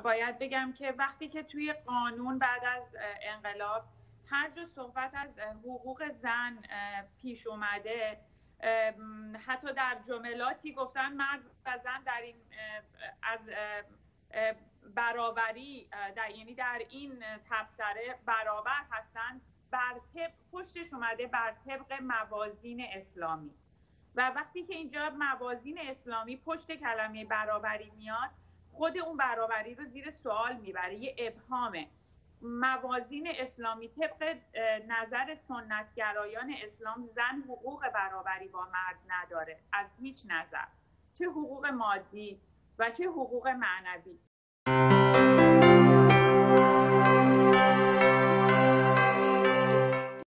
باید بگم که وقتی که توی قانون بعد از انقلاب هر جا صحبت از حقوق زن پیش اومده حتی در جملاتی گفتن مرد و زن در این از برابری در یعنی در این تبصره برابر هستند بر طبق پشتش اومده بر طبق موازین اسلامی. و وقتی که اینجا موازین اسلامی پشت کلمه برابری میاد خود اون برابری رو زیر سوال می‌بره. یه ابهامه. موازین اسلامی طبق نظر سنتگرایان اسلام زن حقوق برابری با مرد نداره. از هیچ نظر. چه حقوق مادی و چه حقوق معنوی.